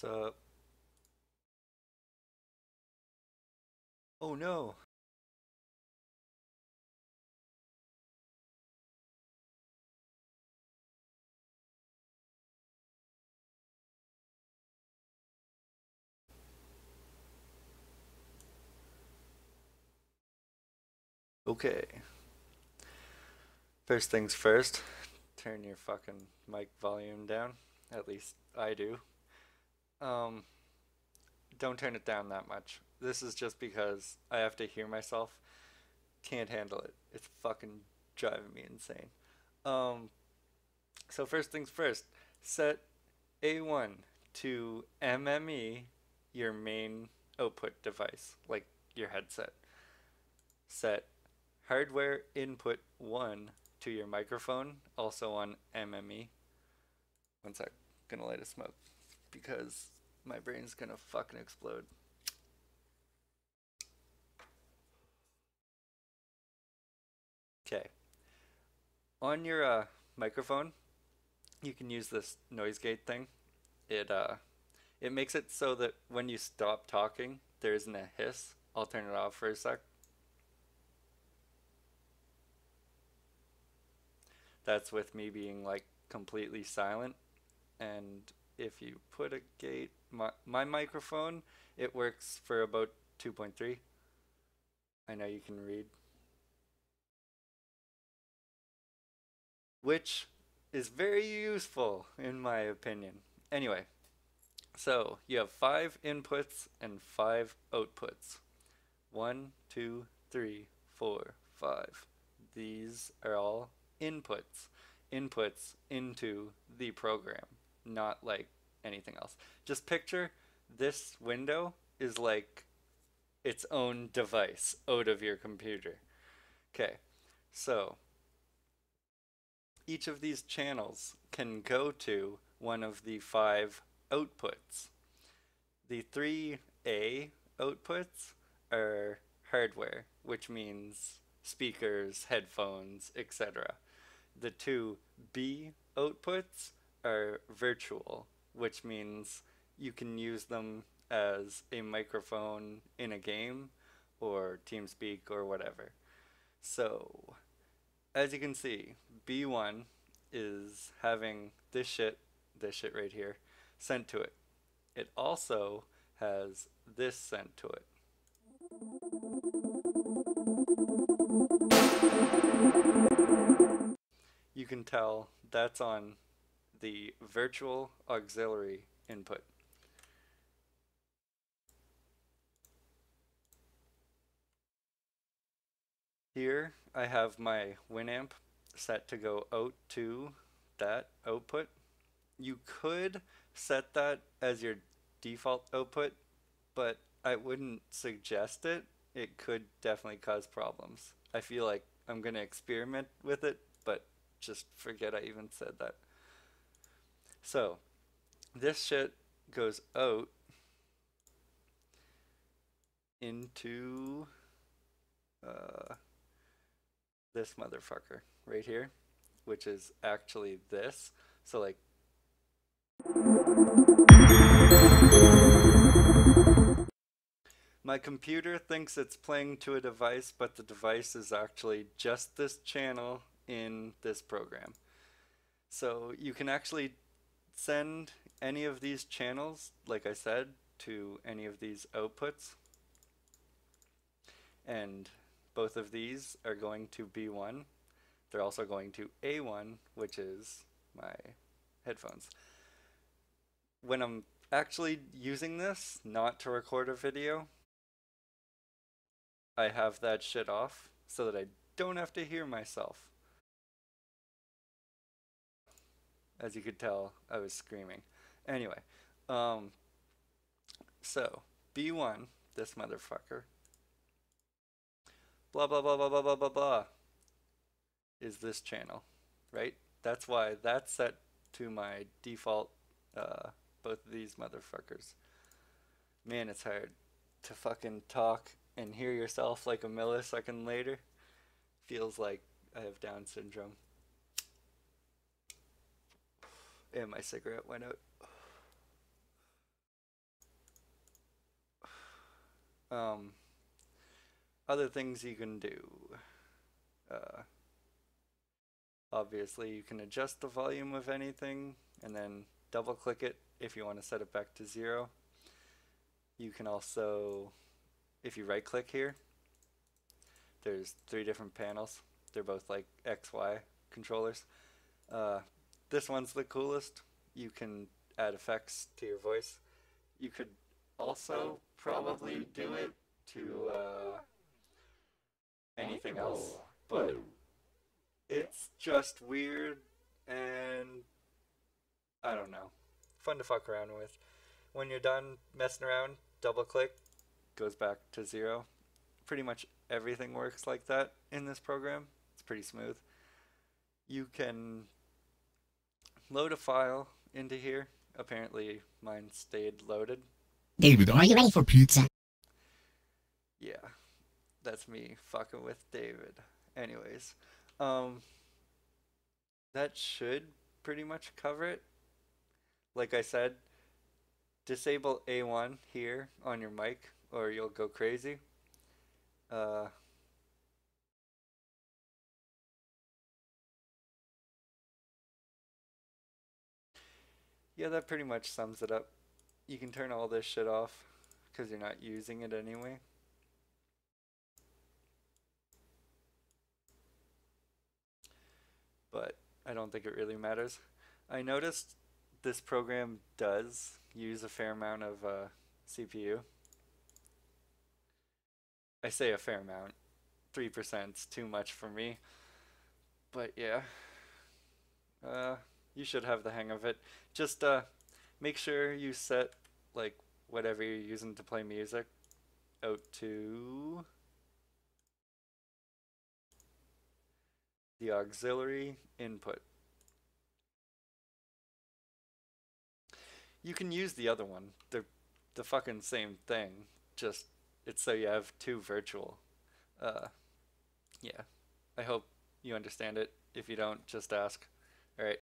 What's up? Oh no. Okay. First things first, turn your fucking mic volume down. At least I do. Um, don't turn it down that much. This is just because I have to hear myself. Can't handle it. It's fucking driving me insane. Um, so first things first, set A1 to MME your main output device, like your headset. Set hardware input 1 to your microphone, also on MME. One sec, gonna light a smoke because my brain's gonna fucking explode. Okay. On your uh, microphone, you can use this noise gate thing. It uh, it makes it so that when you stop talking, there isn't a hiss. I'll turn it off for a sec. That's with me being like completely silent. And if you put a gate, my, my microphone, it works for about 2.3. I know you can read. Which is very useful in my opinion. Anyway, so you have five inputs and five outputs. One, two, three, four, five. These are all inputs. Inputs into the program, not like anything else. Just picture this window is like its own device out of your computer. Okay, so each of these channels can go to one of the five outputs. The three A outputs are hardware, which means speakers, headphones, etc. The two B outputs are virtual, which means you can use them as a microphone in a game or TeamSpeak or whatever. So, as you can see, B1 is having this shit, this shit right here, sent to it. It also has this sent to it. You can tell that's on the virtual auxiliary input. Here I have my Winamp set to go out to that output. You could set that as your default output, but I wouldn't suggest it. It could definitely cause problems. I feel like I'm going to experiment with it, but just forget I even said that. So, this shit goes out into uh, this motherfucker right here, which is actually this. So like my computer thinks it's playing to a device, but the device is actually just this channel in this program. So you can actually send any of these channels, like I said, to any of these outputs. And both of these are going to B1. They're also going to A1, which is my headphones. When I'm actually using this, not to record a video, I have that shit off so that I don't have to hear myself. As you could tell, I was screaming. Anyway, um, so B1, this motherfucker, blah blah blah blah blah blah blah blah is this channel, right? That's why that's set to my default, uh, both of these motherfuckers. Man, it's hard to fucking talk and hear yourself like a millisecond later. Feels like I have Down syndrome. And my cigarette went out. Um, other things you can do. Uh, obviously, you can adjust the volume of anything and then double click it if you want to set it back to zero. You can also, if you right click here, there's three different panels. They're both like XY controllers. Uh, this one's the coolest. You can add effects to your voice. You could also probably do it to uh, anything else, but it's just weird and I don't know. Fun to fuck around with. When you're done messing around, double click, goes back to zero. Pretty much everything works like that in this program. It's pretty smooth. You can load a file into here. Apparently mine stayed loaded. David, are you ready for pizza? Yeah, that's me fucking with David. Anyways, um, that should pretty much cover it. Like I said, disable A1 here on your mic or you'll go crazy. Uh, yeah, that pretty much sums it up. You can turn all this shit off because you're not using it anyway. But I don't think it really matters. I noticed this program does use a fair amount of uh, CPU. I say a fair amount. 3% is too much for me. But yeah. Uh, you should have the hang of it. Just uh, make sure you set like whatever you're using to play music out to the auxiliary input. You can use the other one. They're the fucking same thing. Just it's so you have two virtual. Uh, yeah. I hope you understand it. If you don't, just ask. All right.